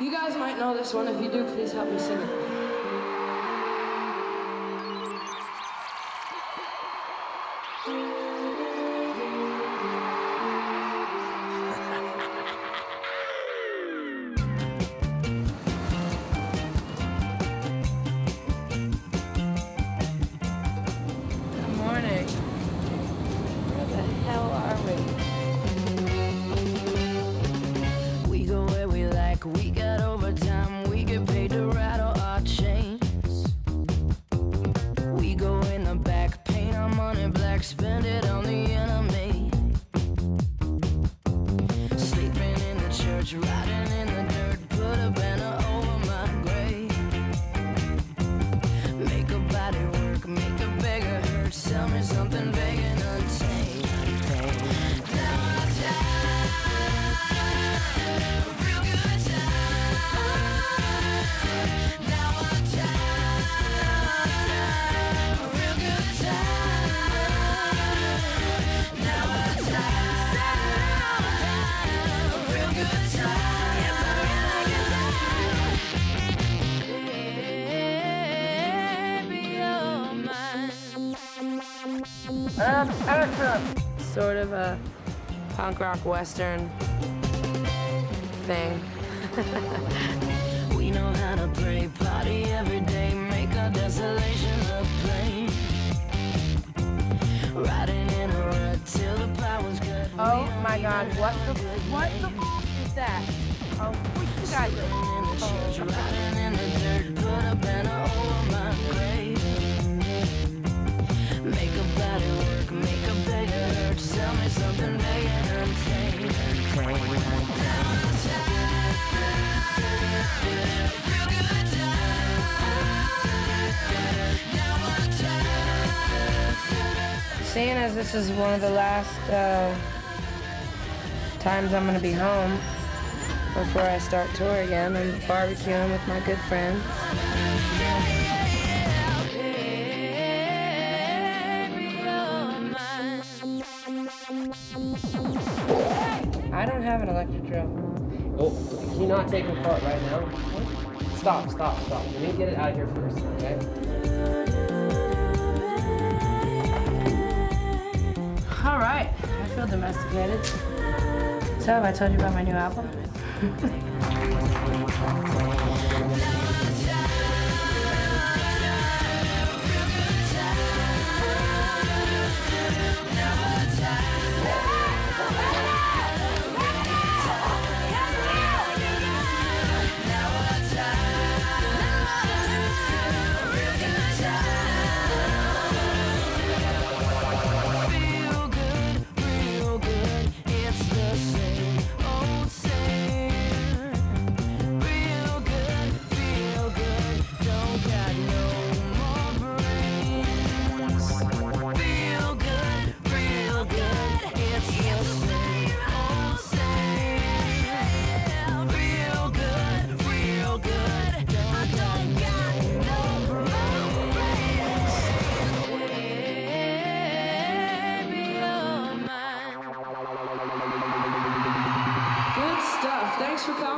You guys might know this one. If you do, please help me sing it. Church, riding in the dirt, put a banner over my grave. Make a body work, make a hurt, sell me something mine. Sort of a punk rock western thing. We know how to pray, party every day, make our desolation look plain. Riding in a rut till the power's cut. Oh my god, what the what the f- is that? Oh, what you guys are in Seeing as this is one of the last uh, times I'm gonna be home before I start tour again, I'm barbecuing with my good friends. I don't have an electric drill. Oh, can you not take it apart right now? Stop, stop, stop. Let me get it out of here first, okay? Right, I feel domesticated. So, have I told you about my new album? for coming.